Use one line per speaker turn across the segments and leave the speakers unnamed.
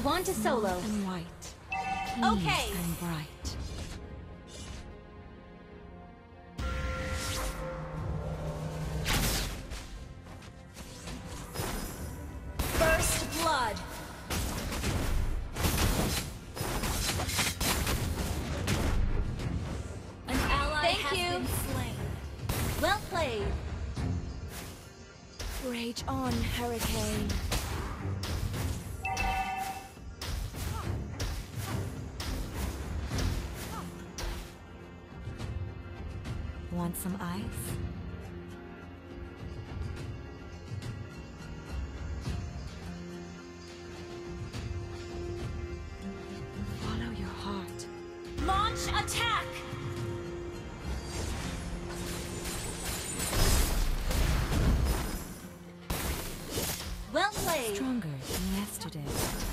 want a solo.
and white.
Okay.
Clean and bright.
First blood.
An ally
Thank
has
you.
been slain.
Well played.
Rage on, Hurricane. Some ice? Follow your heart.
Launch attack!
Well played.
Stronger than yesterday.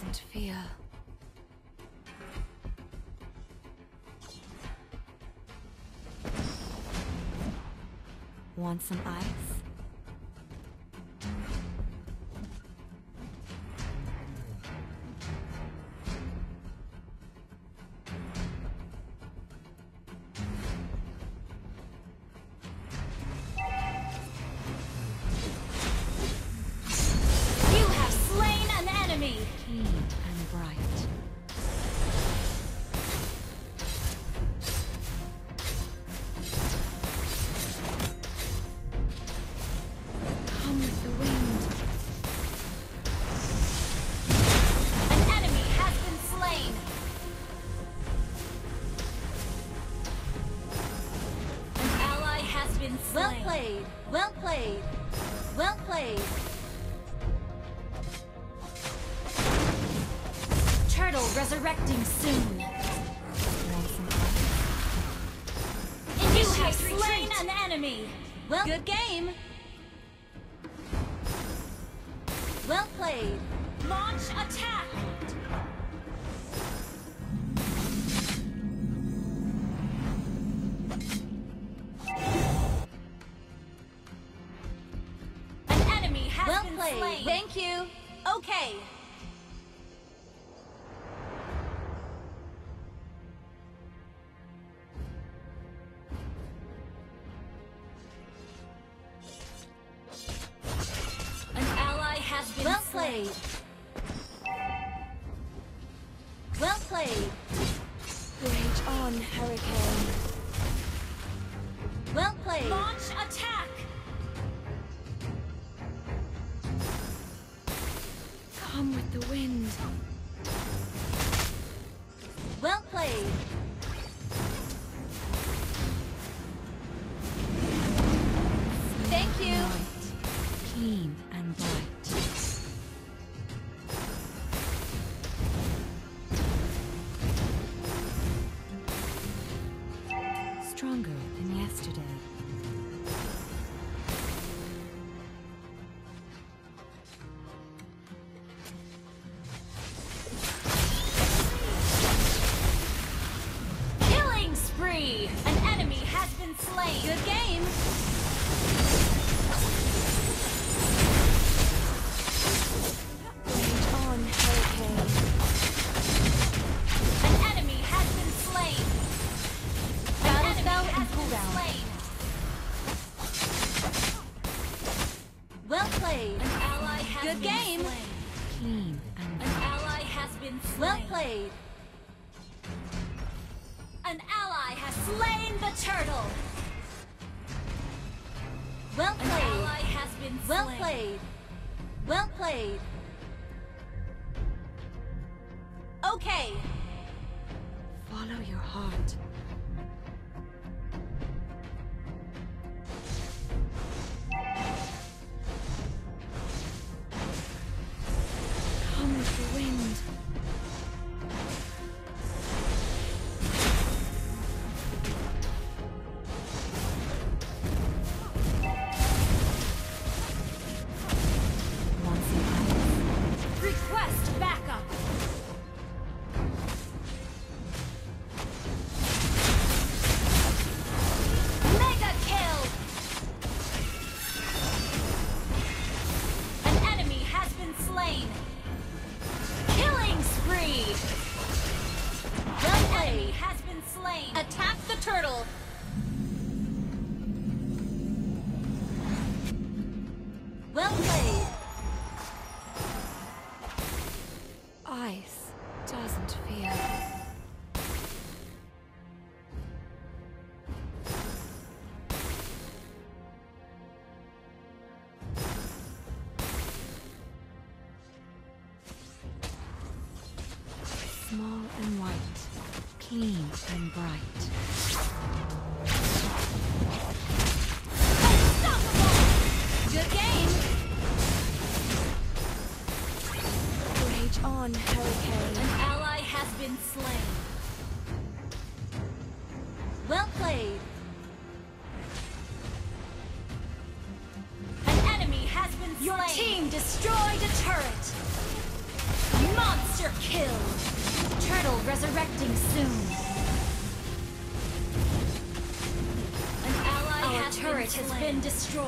Doesn't fear. Want some ice?
Resurrecting soon. You have slain an enemy!
Well, good game. Well played.
Launch attack! An enemy has
Well
been
played.
slain.
Thank you.
Okay.
Played.
Launch attack!
Come with the wind.
Well played. Thank you.
White. Keen and bright. Stronger than yesterday.
Slain.
Well played.
An ally has slain the turtle.
Well
An ally
played.
has been slain.
Well played. Well played.
Okay.
Follow your heart. Bright.
Good game.
Rage on, Hurricane.
An ally has been slain.
Well played.
An enemy has been slain. Your team destroyed a turret. Monster kill. Turtle resurrecting soon.
Turret has
been destroyed.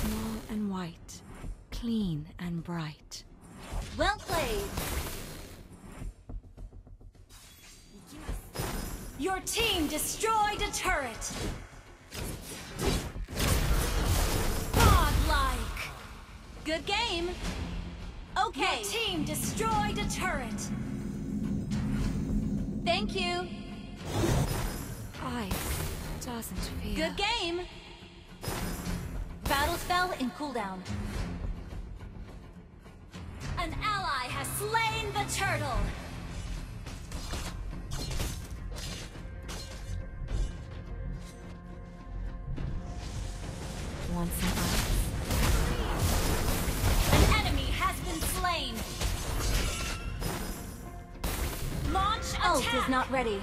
Small and white, clean and bright.
Well played.
Your team destroyed a turret. Godlike.
Good game. Okay.
Your team destroyed a turret.
Thank you.
I doesn't feel.
Good game. Battle spell in cooldown.
An ally has slain the turtle.
Want
is not ready.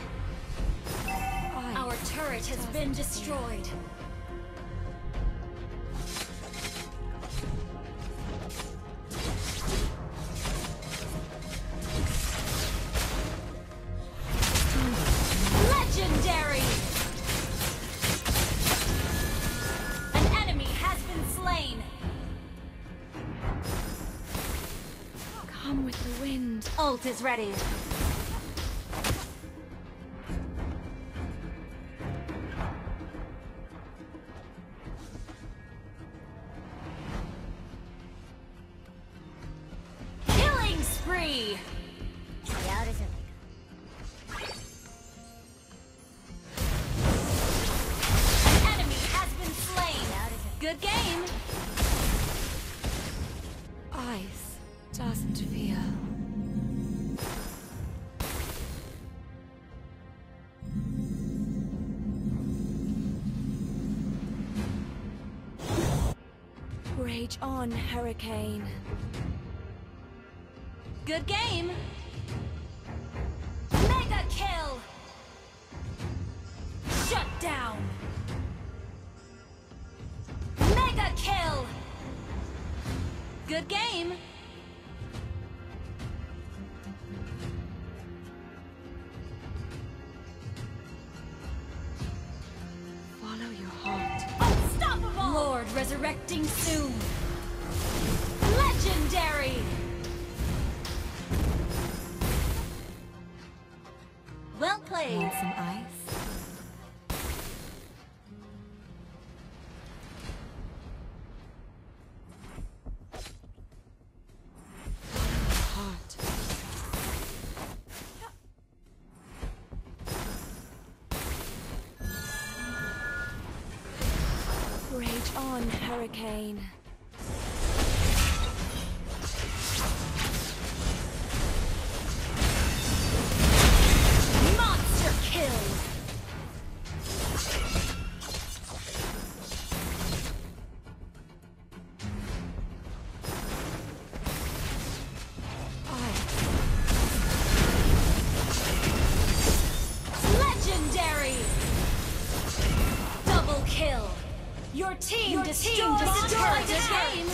Ice
Our turret has been destroyed. Legendary! An enemy enemy has been slain.
Good game.
Ice doesn't feel. Rage on, Hurricane.
Good game.
Mega kill! Shut down! Mega kill!
Good game.
Follow your heart.
Unstoppable! Lord resurrecting soon!
On, Hurricane.
Team
Your
destroyed, the
game.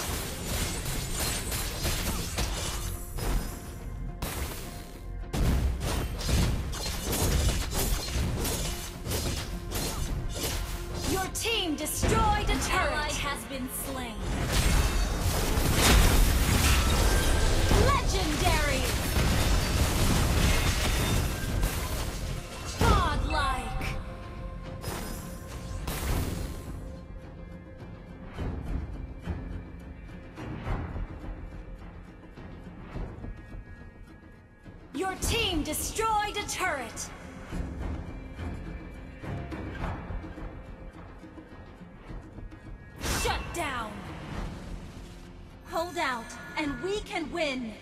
Shut down.
Hold out, and we can win.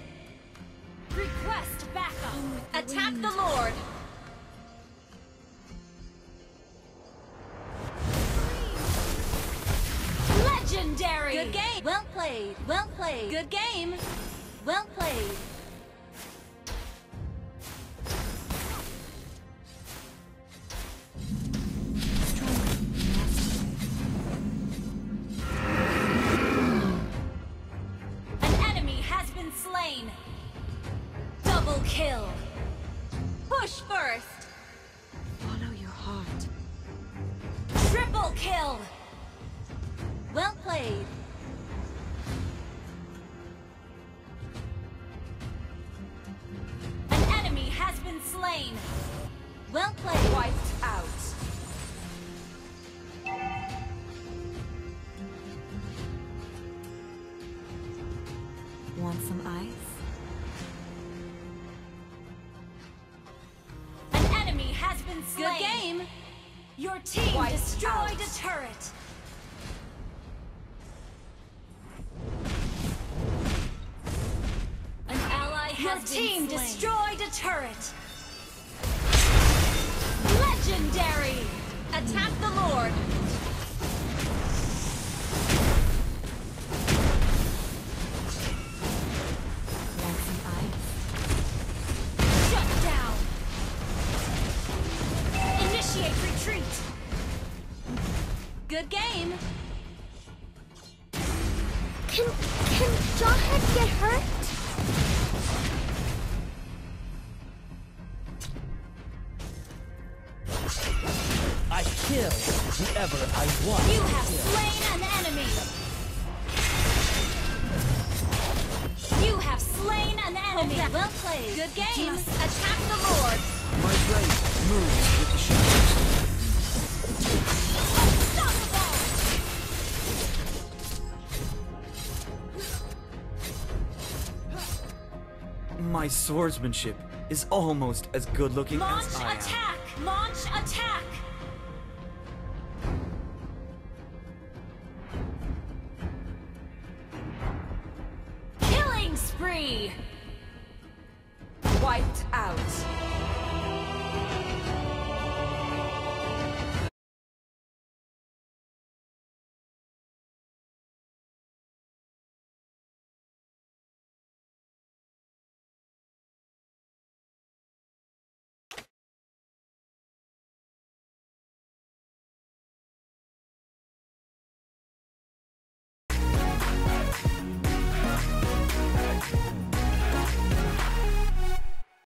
Request backup.
Attack the Lord.
Legendary.
Good game. Well played. Well played. Good game. Well played.
Slain.
Well played.
Wiped out.
Want some ice?
An enemy has been slain.
Good game.
Your team
Wiped
destroyed
out.
a turret.
An ally
Your
has been slain.
Your team destroyed a turret. Legendary.
Attack the Lord.
Shut down. Initiate retreat.
Good game.
Can can Jawhead get hurt?
I want.
You have slain an enemy. You have slain an enemy.
Hold out. Well played. Good game.
Just-
Attack the Lord.
My blade moves with the shadows.
Unstoppable.
My swordsmanship is almost as good looking
Launch
as I am.
Launch attack.
Launch